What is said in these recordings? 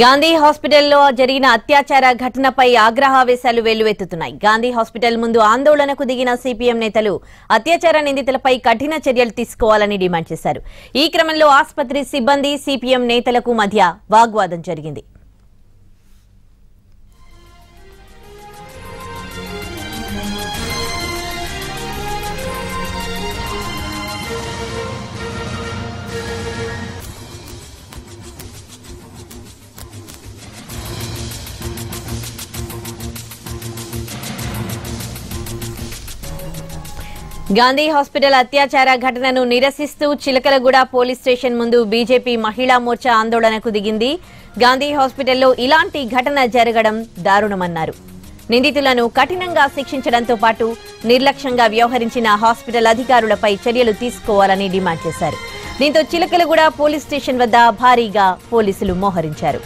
గాంధీ హాస్పిటల్లో జరిగిన అత్యాచార ఘటనపై ఆగ్రహావేశాలు వెల్లువెత్తుతున్నాయి. గాంధీ హాస్పిటల్ ముందు ఆందోళనకు దిగిన సిపిఎం నేతలు అత్యాచార నిందితులపై కఠిన చర్యలు తీసుకోవాలని డిమాండ్ చేశారు. ఈ క్రమంలో ఆసుపత్రి సిబ్బంది సిపిఎం నేతలకు మధ్య వాగ్వాదం జరిగింది. గాంధీ హాస్పిటల్ అత్యాచార ఘటనను నిరసిస్తూ చిలకలగూడ పోలీస్ స్టేషన్ ముందు బీజేపీ మహిళా మోర్చా ఆందోళనకు దిగింది. గాంధీ హాస్పిటల్లో ఇలాంటి ఘటన జరగడం దారుణమన్నారు. నిందితులను కఠినంగా శిక్షించడంతో పాటు నిర్లక్ష్యంగా వ్యవహరించిన హాస్పిటల్ అధికారులపై చర్యలు తీసుకోవాలని డిమాండ్ చేశారు. దీంతో చిలకలగూడ పోలీస్ స్టేషన్ వద్ద భారీగా పోలీసులు మోహరించారు.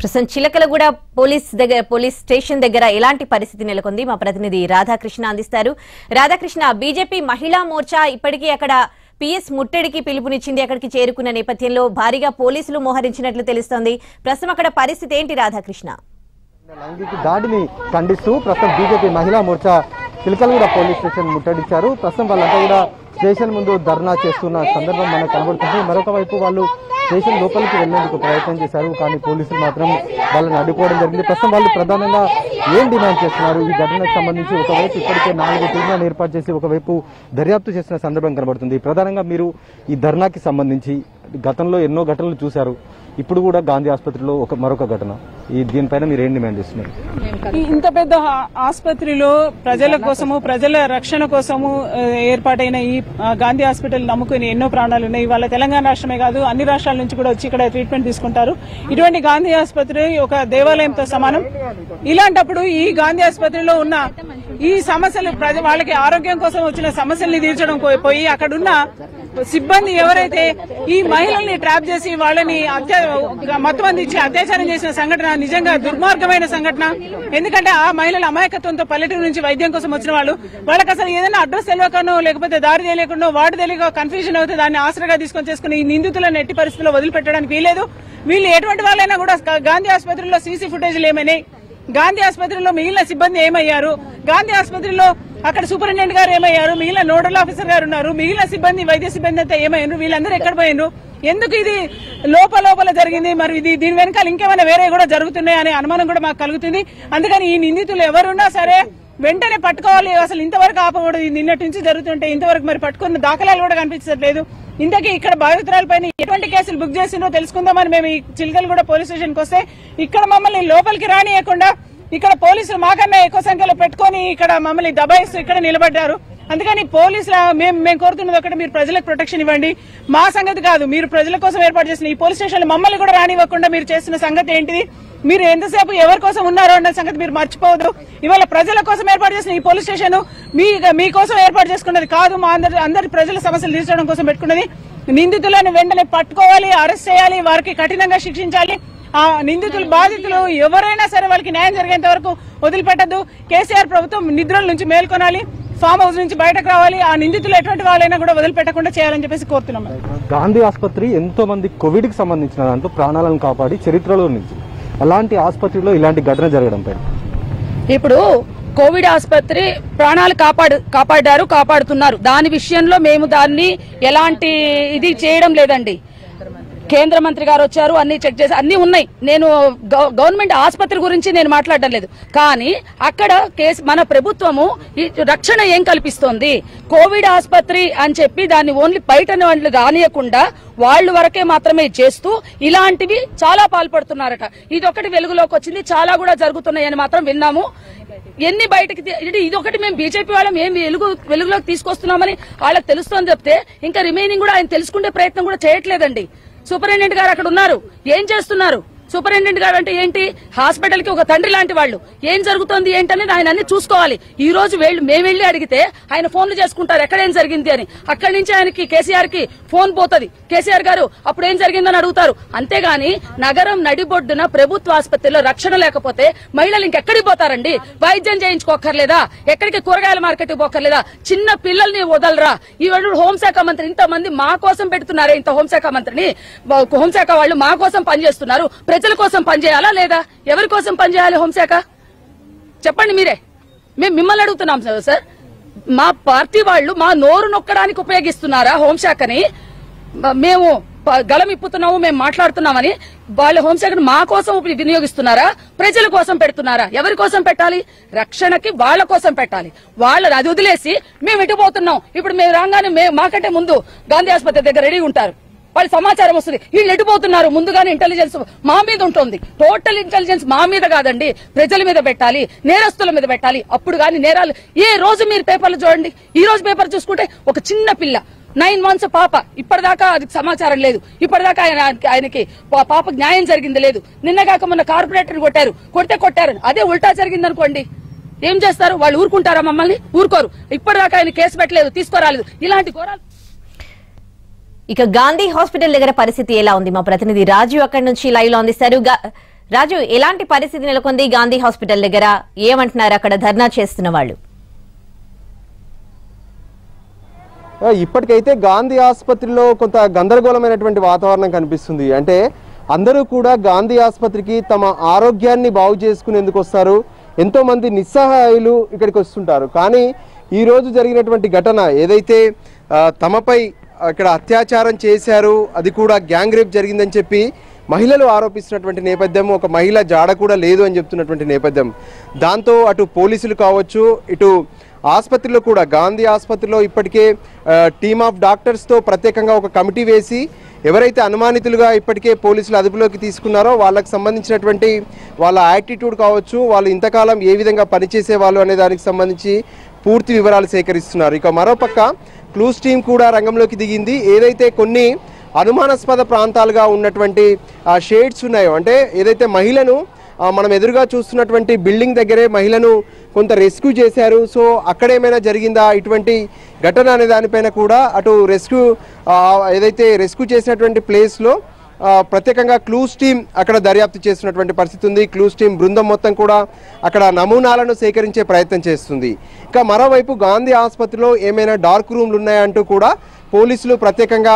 ప్రస్తుతం చిలకలగూడ పోలీస్ దగ్గర పోలీస్ స్టేషన్ దగ్గర ఎలాంటి పరిస్థితి నెలకొంది. మా ప్రతినిధి రాధాకృష్ణ అందిస్తారు. రాధాకృష్ణ బీజేపీ మహిళా మోర్చా ఇప్పటికీ అక్కడ పిఎస్ ముట్టడికి పిలుపునిచ్చింది. అక్కడికి చేరుకున్న నేపథ్యంలో భారీగా పోలీసులు మోహరించినట్లు తెలుస్తోంది. ప్రస్తుతం అక్కడ పరిస్థితి ఏంటి రాధాకృష్ణ? లైంగిక దాడిని ఖండిస్తూ ప్రస్తుతం BJP Mahila Morcha Chilakalaguda police station ముట్టడించారు. ప్రస్తుతం వాళ్ళంతా కూడా స్టేషన్ ముందు ధర్నా చేస్తున్న సందర్భం మనకు కనబడుతుంది. మరొక వైపు వాళ్ళు స్టేషన్ లోపలికి వెళ్ళేందుకు ప్రయత్నం చేశారు కానీ పోలీసులు మాత్రం వాళ్ళని అడ్డుకోవడం జరిగింది. ప్రస్తుతం వాళ్ళు ప్రధానంగా ఏం డిమాండ్ చేస్తున్నారు? ఈ ఘటనకు సంబంధించి ఒకవైపు ఇప్పటికే నాలుగు టీంలను ఏర్పాటు చేసి ఒకవైపు దర్యాప్తు చేసిన సందర్భం కనబడుతుంది. ప్రధానంగా మీరు ఈ ధర్నాకి సంబంధించి గతంలో ఎన్నో ఘటనలు చూశారు. ఇప్పుడు కూడా గాంధీ ఆసుపత్రిలో ఒక మరొక ఘటన. ఈ దీనిపైన మీరు ఏం డిమాండ్ చేస్తున్నారు? ఇంత పెద్ద ఆసుపత్రిలో ప్రజల కోసము ప్రజల రక్షణ కోసము ఏర్పాటైన ఈ గాంధీ హాస్పిటల్ నమ్ముకుని ఎన్నో ప్రాణాలు ఉన్నాయి. వాళ్ళ తెలంగాణ రాష్ట్రమే కాదు అన్ని రాష్ట్రాల నుంచి కూడా వచ్చి ఇక్కడ ట్రీట్మెంట్ తీసుకుంటారు. ఇటువంటి గాంధీ ఆసుపత్రి ఒక దేవాలయంతో సమానం. ఇలాంటప్పుడు ఈ గాంధీ ఆసుపత్రిలో ఉన్న ఈ సమస్యలు ప్రజ వాళ్ళకి ఆరోగ్యం కోసం వచ్చిన సమస్యల్ని తీర్చడం పోయి అక్కడున్న సిబ్బంది ఎవరైతే ఈ మహిళల్ని ట్రాప్ చేసి వాళ్ళని అత్యా మొత్తం అందించి అత్యాచారం చేసిన సంఘటన నిజంగా దుర్మార్గమైన సంఘటన. ఎందుకంటే ఆ మహిళల అమాయకత్వంతో పల్లెటూరు నుంచి వైద్యం కోసం వచ్చిన వాళ్ళు వాళ్ళకి అసలు ఏదైనా అడ్రస్ తెలియకనో లేకపోతే దారి తెలియకుండా వాడు తెలియక కన్ఫ్యూజన్ అవుతే దాన్ని ఆసరగా తీసుకొని చేసుకుని ఈ నిందితులను ఎట్టి పరిస్థితుల్లో వదిలిపెట్టడానికి వీలేదు వీళ్ళు ఎటువంటి వాళ్ళైనా కూడా గాంధీ ఆసుపత్రిలో సీసీ ఫుటేజ్లు ఏమైనాయి? గాంధీ ఆసుపత్రిలో మిగిలిన సిబ్బంది ఏమయ్యారు? గాంధీ ఆసుపత్రిలో అక్కడ సూపరింటెండెంట్ గారు ఏమయ్యారు? మిగిలిన నోడల్ ఆఫీసర్ గారు ఉన్నారు. మిగిలిన సిబ్బంది వైద్య సిబ్బంది అంతా ఏమయ్యారు? వీళ్ళందరూ ఎక్కడ పోయినారు ఎందుకు ఇది లోపల లోపల జరిగింది? మరి ఇది దీని వెనకాల ఇంకేమైనా వేరే కూడా జరుగుతున్నాయి అనే అనుమానం కూడా మాకు కలుగుతుంది. అందుకని ఈ నిందితులు ఎవరున్నా సరే వెంటనే పట్టుకోవాలి. అసలు ఇంతవరకు ఆపకూడదు. నిన్నటి నుంచి జరుగుతుంటే ఇంతవరకు మరి పట్టుకున్న దాఖలాలు కూడా కనిపించట్లేదు. ఇంతకీ ఇక్కడ బాధితురాలపైన ఎటువంటి కేసులు బుక్ చేసిందో తెలుసుకుందామని మేము ఈ కూడా పోలీస్ స్టేషన్కి వస్తే ఇక్కడ మమ్మల్ని లోపలికి రానియకుండా ఇక్కడ పోలీసులు మాకన్నా ఎక్కువ సంఖ్యలో పెట్టుకొని ఇక్కడ మమ్మల్ని దబాయిస్తూ ఇక్కడ నిలబడ్డారు. అందుకని పోలీసుల మేము మేము కోరుతున్నది ఒకటి మీరు ప్రజలకు ప్రొటెక్షన్ ఇవ్వండి. మా సంగతి కాదు మీరు ప్రజల కోసం ఏర్పాటు చేసిన ఈ పోలీస్ స్టేషన్ మమ్మల్ని కూడా రానివ్వకుండా మీరు చేస్తున్న సంగతి ఏంటిది? మీరు ఎంతసేపు ఎవరి కోసం ఉన్నారో అన్న సంగతి మీరు మర్చిపోవద్దు. ఇవాళ ప్రజల కోసం ఏర్పాటు చేసిన ఈ పోలీస్ స్టేషన్ మీ మీకోసం ఏర్పాటు చేసుకున్నది కాదు మా అందరి అందరి ప్రజల సమస్యలు తీర్చడం కోసం పెట్టుకున్నది. నిందితులను వెంటనే పట్టుకోవాలి అరెస్ట్ చేయాలి వారికి కఠినంగా శిక్షించాలి. ఆ నిందితులు బాధితులు ఎవరైనా సరే వాళ్ళకి న్యాయం జరిగేంత వరకు వదిలిపెట్టద్దు. కేసీఆర్ ప్రభుత్వం నిద్రల నుంచి మేల్కొనాలి ఫామ్ హౌస్ నుంచి బయటకు రావాలి ఆ నిందితులు ఎటువంటి వాళ్ళైనా కూడా వదిలిపెట్టకుండా చేయాలని చెప్పేసి కోరుతున్నాం. గాంధీ ఆసుపత్రి ఎంతో మంది కోవిడ్కి సంబంధించిన దాంట్లో ప్రాణాలను కాపాడి చరిత్రలో నుంచి అలాంటి ఆసుపత్రిలో ఇలాంటి ఘటన జరగడం పైన ఇప్పుడు కోవిడ్ ఆసుపత్రి ప్రాణాలు కాపాడు కాపాడారు కాపాడుతున్నారు. దాని విషయంలో మేము దాన్ని ఎలాంటి ఇది చేయడం లేదండి. కేంద్ర మంత్రి గారు వచ్చారు అన్ని చెక్ చేసి అన్ని ఉన్నాయి. నేను గవర్నమెంట్ ఆసుపత్రి గురించి నేను మాట్లాడడం లేదు. కానీ అక్కడ కేసు మన ప్రభుత్వము రక్షణ ఏం కల్పిస్తోంది? కోవిడ్ ఆసుపత్రి అని చెప్పి దాన్ని ఓన్లీ బయట వాళ్ళు కానియకుండా వాళ్ళు వరకే మాత్రమే చేస్తూ ఇలాంటివి చాలా పాల్పడుతున్నారట. ఇది ఒకటి వెలుగులోకి వచ్చింది చాలా కూడా జరుగుతున్నాయని మాత్రం విన్నాము. ఎన్ని బయటకి ఇది ఇదొకటి మేము బీజేపీ వాళ్ళం ఏం వెలుగు వెలుగులోకి తీసుకొస్తున్నామని వాళ్ళకి తెలుస్తోంది చెప్తే ఇంకా రిమైనింగ్ కూడా ఆయన తెలుసుకునే ప్రయత్నం కూడా చేయట్లేదండి. సూపరింటెండెంట్ గారు అక్కడ ఉన్నారు. ఏం చేస్తున్నారు? సూపరింటెండెంట్ గారు అంటే ఏంటి? హాస్పిటల్కి ఒక తండ్రి లాంటి వాళ్ళు. ఏం జరుగుతోంది ఏంటనేది ఆయన అన్ని చూసుకోవాలి. ఈ రోజు వెళ్ళి మేము వెళ్ళి అడిగితే ఆయన ఫోన్లు చేసుకుంటారు. ఎక్కడ ఏం జరిగింది అని. అక్కడి నుంచి ఆయనకి కేసీఆర్కి ఫోన్ పోతది. కేసీఆర్ గారు అప్పుడు ఏం జరిగిందని అడుగుతారు. అంతేగాని నగరం నడిబొడ్డున ప్రభుత్వ ఆసుపత్రిలో రక్షణ లేకపోతే మహిళలు ఇంకెక్కడికి పోతారండి? వైద్యం చేయించుకోకర్లేదా ఎక్కడికి కూరగాయల మార్కెట్ పోకర్లేదా చిన్న పిల్లల్ని వదలరా? ఈ హోంశాఖ మంత్రి ఇంతమంది మా కోసం పెడుతున్నారే ఇంత హోంశాఖ మంత్రిని. హోంశాఖ వాళ్ళు మా కోసం పనిచేస్తున్నారు. ప్రజల కోసం పనిచేయాలా లేదా ఎవరి కోసం పనిచేయాలి హోంశాఖ చెప్పండి మీరే. మేము మిమ్మల్ని అడుగుతున్నాం సార్ సార్. మా పార్టీ వాళ్ళు మా నోరు నొక్కడానికి ఉపయోగిస్తున్నారా హోంశాఖని మేము ప- గలం ఇప్పుతున్నాము మేము మాట్లాడుతున్నామని వాళ్ళ హోంశాఖను మా కోసం వినియోగిస్తున్నారా? ప్రజల కోసం పెడుతున్నారా? ఎవరి కోసం పెట్టాలి? రక్షణకి వాళ్ళ కోసం పెట్టాలి. వాళ్ళని అది వదిలేసి మేము ఇటుపోతున్నాం ఇప్పుడు మేము రాగానే మాకంటే ముందు గాంధీ ఆసుపత్రి దగ్గర రెడీ ఉంటారు. వాళ్ళ సమాచారం వస్తుంది. వీళ్ళు ఎటుపోతున్నారు? ముందుగానే ఇంటెలిజెన్స్ మా మీద ఉంటుంది. టోటల్ ఇంటెలిజెన్స్ మా మీద కాదండి. ప్రజల మీద పెట్టాలి. నేరస్తుల మీద పెట్టాలి. అప్పుడు కానీ నేరాలు. ఏ రోజు మీరు పేపర్లు చూడండి? ఈ రోజు పేపర్ చూసుకుంటే ఒక చిన్న పిల్ల. నైన్ మంత్స్ పాప. ఇప్పటిదాకా అది సమాచారం లేదు. ఇప్పటిదాకా ఆయన ఆయనకి పా- పాపకు న్యాయం జరిగింది లేదు. నిన్నగాక మొన్న కార్పొరేటర్ కొట్టారు. కొడితే కొట్టారు. అదే ఉల్టా జరిగింది అనుకోండి ఏం చేస్తారు? వాళ్ళు ఊరుకుంటారా మమ్మల్ని? ఊరుకోరు. ఇప్పటిదాకా ఆయన కేసు పెట్టలేదు. తీసుకురాలేదు. ఇలాంటి ఘోరాలు ఇక గాంధీ హాస్పిటల్ దగ్గర పరిస్థితి ఎలా ఉంది? మా ప్రతినిధి రాజు అక్కడి నుంచి లైవ్లో అందిస్తారు గా- రాజు ఎలాంటి పరిస్థితి నెలకొంది గాంధీ హాస్పిటల్ దగ్గర? ఏమంటున్నారు అక్కడ ధర్నా చేస్తున్న వాళ్ళు? ఇప్పటికైతే గాంధీ ఆసుపత్రిలో కొంత గందరగోళమైనటువంటి వాతావరణం కనిపిస్తుంది. అంటే అందరూ కూడా గాంధీ ఆసుపత్రికి తమ ఆరోగ్యాన్ని బాగు చేసుకునేందుకు వస్తారు. ఎంతో మంది నిస్సహాయులు ఇక్కడికి వస్తుంటారు. కానీ ఈరోజు జరిగినటువంటి ఘటన ఏదైతే తమపై ఇక్కడ అత్యాచారం చేశారు అది కూడా గ్యాంగ్ రేప్ జరిగిందని చెప్పి మహిళలు ఆరోపిస్తున్నటువంటి నేపథ్యం ఒక మహిళ జాడ కూడా లేదు అని చెప్తున్నటువంటి నేపథ్యం. దాంతో అటు పోలీసులు కావచ్చు ఇటు ఆసుపత్రిలో కూడా గాంధీ ఆసుపత్రిలో ఇప్పటికే టీమ్ ఆఫ్ డాక్టర్స్తో ప్రత్యేకంగా ఒక కమిటీ వేసి ఎవరైతే అనుమానితులుగా ఇప్పటికే పోలీసులు అదుపులోకి తీసుకున్నారో వాళ్ళకి సంబంధించినటువంటి వాళ్ళ యాటిట్యూడ్ కావచ్చు వాళ్ళు ఇంతకాలం ఏ విధంగా పనిచేసే వాళ్ళు అనే దానికి సంబంధించి పూర్తి వివరాలు సేకరిస్తున్నారు. ఇక మరోపక్క క్లూస్ టీం కూడా రంగంలోకి దిగింది. ఏదైతే కొన్ని అనుమానాస్పద ప్రాంతాలుగా ఉన్నటువంటి షేడ్స్ ఉన్నాయో అంటే ఏదైతే మహిళను మనం ఎదురుగా చూస్తున్నటువంటి బిల్డింగ్ దగ్గరే మహిళను కొంత రెస్క్యూ చేశారు. సో అక్కడేమైనా జరిగిందా? ఇటువంటి ఘటన అనే దానిపైన కూడా అటు రెస్క్యూ ఏదైతే రెస్క్యూ చేసినటువంటి ప్లేస్లో ప్రత్యేకంగా క్లూస్ టీమ్ అక్కడ దర్యాప్తు చేస్తున్నటువంటి పరిస్థితి ఉంది. క్లూస్ టీం బృందం మొత్తం కూడా అక్కడ నమూనాలను సేకరించే ప్రయత్నం చేస్తుంది. ఇంకా మరోవైపు గాంధీ ఆసుపత్రిలో ఏమైనా డార్క్ రూమ్లు ఉన్నాయంటూ కూడా పోలీసులు ప్రత్యేకంగా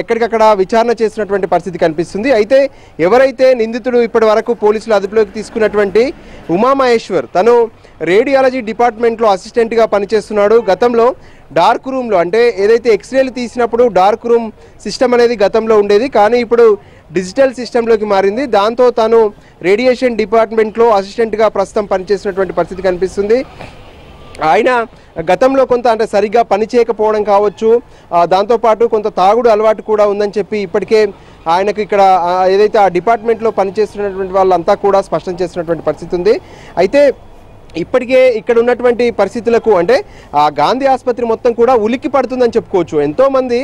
ఎక్కడికక్కడ విచారణ చేసినటువంటి పరిస్థితి కనిపిస్తుంది. అయితే ఎవరైతే నిందితుడు ఇప్పటి వరకు పోలీసులు అదుపులోకి తీసుకున్నటువంటి ఉమామహేశ్వర్ తను రేడియాలజీ డిపార్ట్మెంట్లో అసిస్టెంట్గా పనిచేస్తున్నాడు. గతంలో డార్క్ రూమ్లో అంటే ఏదైతే ఎక్స్రేలు తీసినప్పుడు డార్క్ రూమ్ సిస్టమ్ అనేది గతంలో ఉండేది కానీ ఇప్పుడు డిజిటల్ సిస్టంలోకి మారింది. దాంతో తాను రేడియేషన్ డిపార్ట్మెంట్లో అసిస్టెంట్గా ప్రస్తుతం పనిచేసినటువంటి పరిస్థితి కనిపిస్తుంది. ఆయన గతంలో కొంత అంటే సరిగ్గా పని చేయకపోవడం కావచ్చు దాంతోపాటు కొంత తాగుడు అలవాటు కూడా ఉందని చెప్పి ఇప్పటికే ఆయనకు ఇక్కడ ఏదైతే ఆ డిపార్ట్మెంట్లో పనిచేస్తున్నటువంటి వాళ్ళంతా కూడా స్పష్టం చేస్తున్నటువంటి పరిస్థితి ఉంది. అయితే ఇప్పటికే ఇక్కడ ఉన్నటువంటి పరిస్థితులకు అంటే ఆ గాంధీ ఆసుపత్రి మొత్తం కూడా ఉలిక్కి పడుతుందని చెప్పుకోవచ్చు. ఎంతోమంది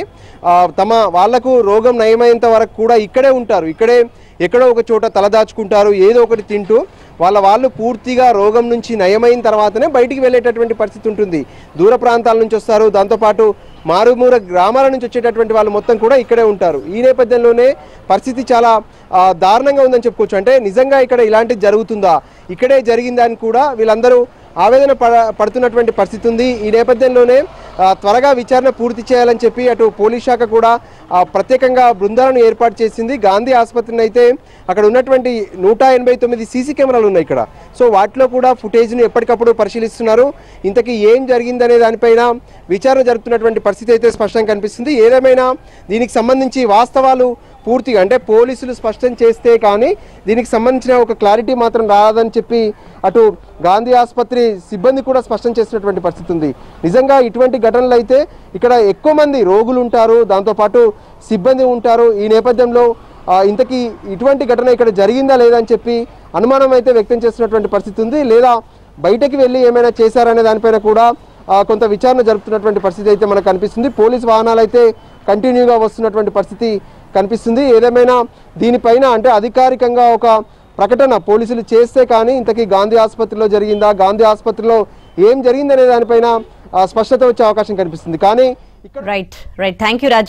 తమ వాళ్ళకు రోగం నయమయ్యేంత వరకు కూడా ఇక్కడే ఉంటారు. ఇక్కడే ఎక్కడో ఒక చోట తలదాచుకుంటారు ఏదో ఒకటి తింటూ వాళ్ళ వాళ్ళు పూర్తిగా రోగం నుంచి నయమైన తర్వాతనే బయటికి వెళ్ళేటటువంటి పరిస్థితి ఉంటుంది. దూర ప్రాంతాల నుంచి వస్తారు. దాంతోపాటు మారుమూర గ్రామాల నుంచి వచ్చేటటువంటి వాళ్ళు మొత్తం కూడా ఇక్కడే ఉంటారు. ఈ నేపథ్యంలోనే పరిస్థితి చాలా దారుణంగా ఉందని చెప్పుకోవచ్చు. అంటే నిజంగా ఇక్కడ ఇలాంటిది జరుగుతుందా? ఇక్కడే జరిగిందా అని కూడా వీళ్ళందరూ ఆవేదన పడుతున్నటువంటి పరిస్థితి ఉంది. ఈ నేపథ్యంలోనే త్వరగా విచారణ పూర్తి చేయాలని చెప్పి అటు పోలీస్ శాఖ కూడా ప్రత్యేకంగా బృందాలను ఏర్పాటు చేసింది. గాంధీ ఆసుపత్రిని అయితే అక్కడ ఉన్నటువంటి నూట ఎనభై తొమ్మిది సీసీ కెమెరాలు ఉన్నాయి ఇక్కడ. సో వాటిలో కూడా ఫుటేజ్ను ఎప్పటికప్పుడు పరిశీలిస్తున్నారు. ఇంతకీ ఏం జరిగిందనే దానిపైన విచారణ జరుపుతున్నటువంటి పరిస్థితి అయితే స్పష్టంగా కనిపిస్తుంది. ఏదేమైనా దీనికి సంబంధించి వాస్తవాలు పూర్తిగా అంటే పోలీసులు స్పష్టం చేస్తే కానీ దీనికి సంబంధించిన ఒక క్లారిటీ మాత్రం రాదని చెప్పి అటు గాంధీ ఆసుపత్రి సిబ్బంది కూడా స్పష్టం చేసినటువంటి పరిస్థితి ఉంది. నిజంగా ఇటువంటి ఘటనలు అయితే ఇక్కడ ఎక్కువ మంది రోగులు ఉంటారు దాంతోపాటు సిబ్బంది ఉంటారు. ఈ నేపథ్యంలో ఇంతకీ ఇటువంటి ఘటన ఇక్కడ జరిగిందా లేదా అని చెప్పి అనుమానం అయితే వ్యక్తం చేస్తున్నటువంటి పరిస్థితి ఉంది. లేదా బయటకి వెళ్ళి ఏమైనా చేశారనే దానిపైన కూడా కొంత విచారణ జరుపుతున్నటువంటి పరిస్థితి అయితే మనకు కనిపిస్తుంది పోలీస్ వాహనాలు అయితే కంటిన్యూగా వస్తున్నటువంటి పరిస్థితి కనిపిస్తుంది. ఏదేమైనా దీనిపైన అంటే అధికారికంగా ఒక ప్రకటన పోలీసులు చేస్తే కానీ ఇంతకీ గాంధీ ఆసుపత్రిలో జరిగిందా? గాంధీ ఆసుపత్రిలో ఏం జరిగిందనే దానిపైన స్పష్టత వచ్చే అవకాశం కనిపిస్తుంది. కానీ right right thank you Raju